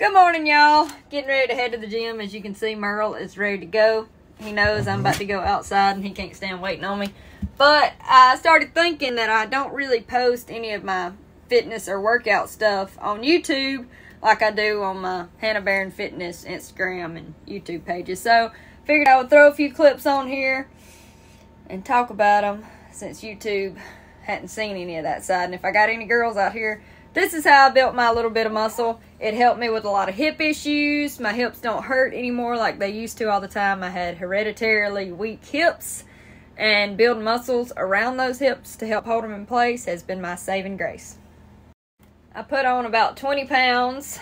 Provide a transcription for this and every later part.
Good morning, y'all. Getting ready to head to the gym. As you can see, Merle is ready to go. He knows I'm about to go outside and he can't stand waiting on me. But I started thinking that I don't really post any of my fitness or workout stuff on YouTube like I do on my Hannah Barron Fitness Instagram and YouTube pages. So figured I would throw a few clips on here and talk about them since YouTube hadn't seen any of that side. And if I got any girls out here this is how I built my little bit of muscle. It helped me with a lot of hip issues. My hips don't hurt anymore like they used to all the time. I had hereditarily weak hips, and building muscles around those hips to help hold them in place has been my saving grace. I put on about 20 pounds,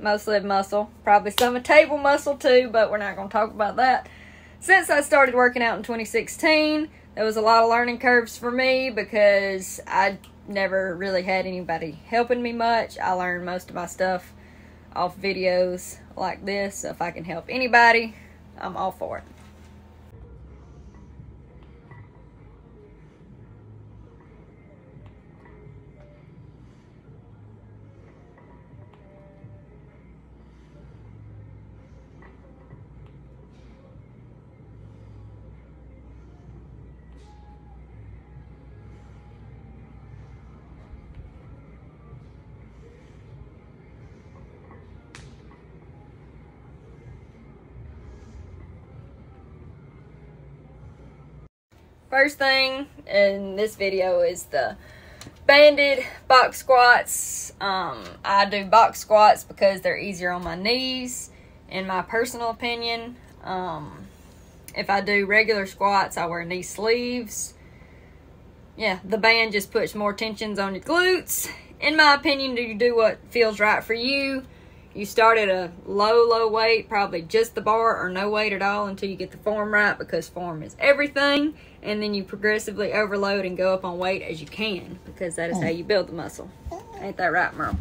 mostly of muscle, probably some of table muscle too, but we're not going to talk about that. Since I started working out in 2016, there was a lot of learning curves for me because I never really had anybody helping me much. I learned most of my stuff off videos like this. So if I can help anybody, I'm all for it. First thing in this video is the banded box squats. Um, I do box squats because they're easier on my knees, in my personal opinion. Um, if I do regular squats, I wear knee sleeves. Yeah, the band just puts more tensions on your glutes. In my opinion, do you do what feels right for you. You start at a low, low weight, probably just the bar or no weight at all until you get the form right because form is everything. And then you progressively overload and go up on weight as you can because that is hmm. how you build the muscle. Ain't that right, Merle?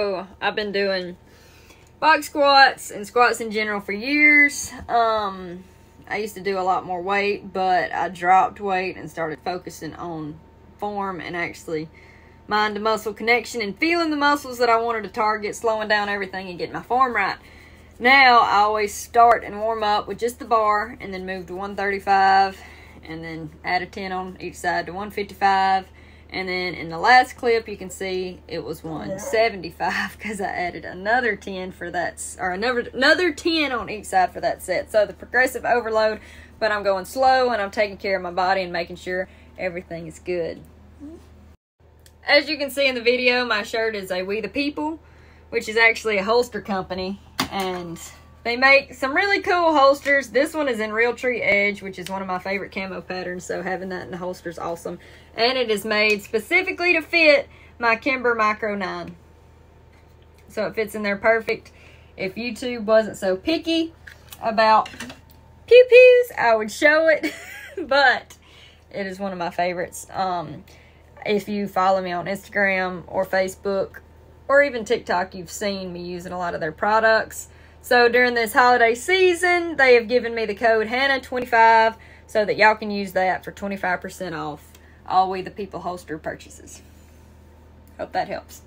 So I've been doing box squats and squats in general for years. Um, I used to do a lot more weight, but I dropped weight and started focusing on form and actually mind to muscle connection and feeling the muscles that I wanted to target, slowing down everything and getting my form right. Now I always start and warm up with just the bar and then move to 135 and then add a 10 on each side to 155 and then in the last clip, you can see it was 175 because I added another 10 for that, or another, another 10 on each side for that set. So the progressive overload, but I'm going slow and I'm taking care of my body and making sure everything is good. As you can see in the video, my shirt is a We the People, which is actually a holster company. And they make some really cool holsters. This one is in Realtree Edge, which is one of my favorite camo patterns. So having that in the holster is awesome. And it is made specifically to fit my Kimber Micro 9. So it fits in there perfect. If YouTube wasn't so picky about pew-pews, I would show it. but it is one of my favorites. Um, if you follow me on Instagram or Facebook or even TikTok, you've seen me using a lot of their products. So during this holiday season, they have given me the code Hannah25 so that y'all can use that for 25% off all We the People holster purchases. Hope that helps.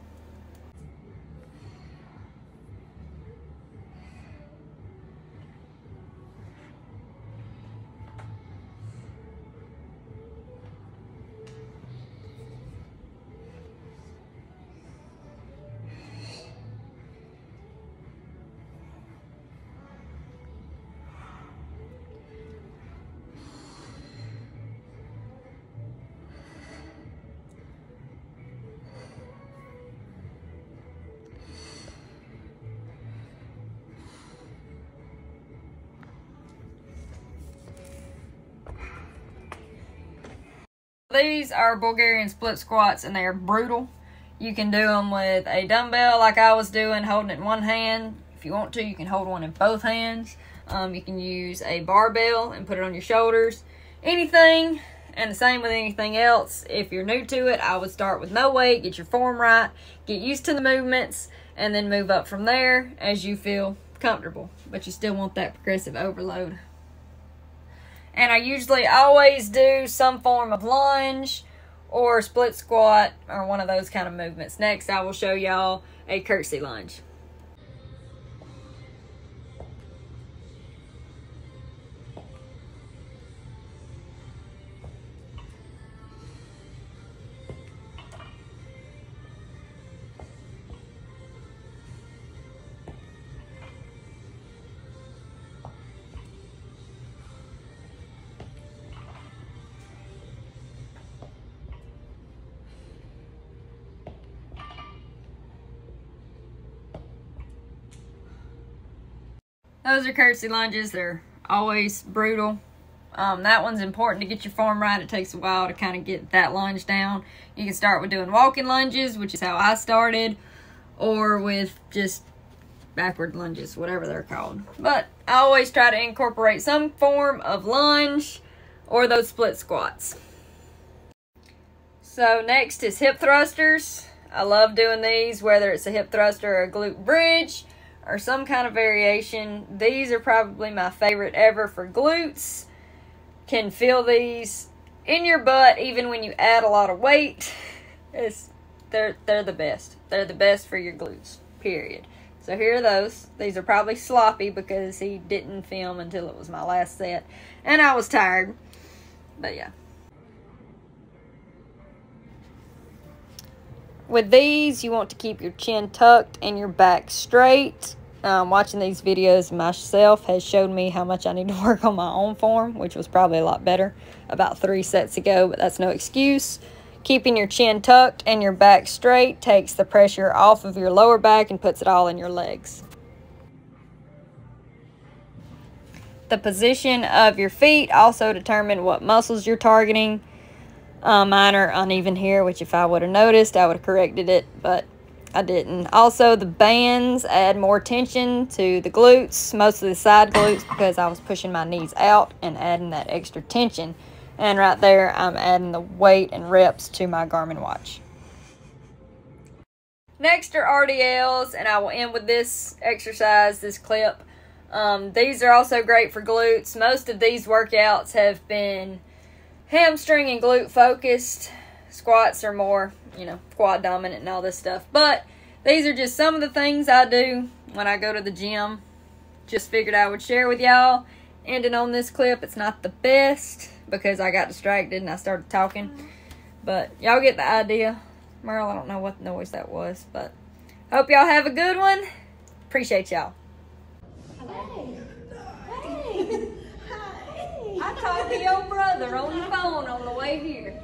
These are Bulgarian split squats and they are brutal. You can do them with a dumbbell like I was doing, holding it in one hand. If you want to, you can hold one in both hands. Um, you can use a barbell and put it on your shoulders. Anything, and the same with anything else. If you're new to it, I would start with no weight, get your form right, get used to the movements, and then move up from there as you feel comfortable. But you still want that progressive overload. And I usually always do some form of lunge or split squat or one of those kind of movements. Next, I will show y'all a curtsy lunge. Those are curtsy lunges. They're always brutal. Um, that one's important to get your form right. It takes a while to kind of get that lunge down. You can start with doing walking lunges, which is how I started, or with just backward lunges, whatever they're called. But I always try to incorporate some form of lunge or those split squats. So next is hip thrusters. I love doing these, whether it's a hip thruster or a glute bridge or some kind of variation. These are probably my favorite ever for glutes. Can feel these in your butt even when you add a lot of weight. It's they're they're the best. They're the best for your glutes. Period. So here are those. These are probably sloppy because he didn't film until it was my last set and I was tired. But yeah. With these, you want to keep your chin tucked and your back straight. Um, watching these videos myself has showed me how much I need to work on my own form, which was probably a lot better about three sets ago, but that's no excuse. Keeping your chin tucked and your back straight takes the pressure off of your lower back and puts it all in your legs. The position of your feet also determine what muscles you're targeting. Uh, mine are uneven here, which if I would have noticed, I would have corrected it, but I didn't. Also, the bands add more tension to the glutes, mostly the side glutes, because I was pushing my knees out and adding that extra tension. And right there, I'm adding the weight and reps to my Garmin watch. Next are RDLs, and I will end with this exercise, this clip. Um, these are also great for glutes. Most of these workouts have been hamstring and glute focused. Squats are more, you know, quad dominant and all this stuff. But these are just some of the things I do when I go to the gym. Just figured I would share with y'all. Ending on this clip, it's not the best because I got distracted and I started talking. Mm-hmm. But y'all get the idea. Merle, I don't know what noise that was, but hope y'all have a good one. Appreciate y'all. Hey. Hey. Talked to your brother on the phone on the way here.